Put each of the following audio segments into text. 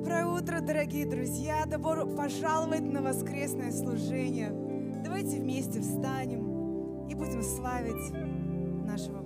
Доброе утро, дорогие друзья! Добро пожаловать на воскресное служение. Давайте вместе встанем и будем славить нашего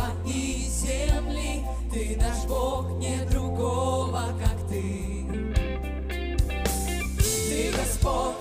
неба и земли, Ты наш Бог, не другого, как Ты. Ты Господь,